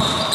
Oh.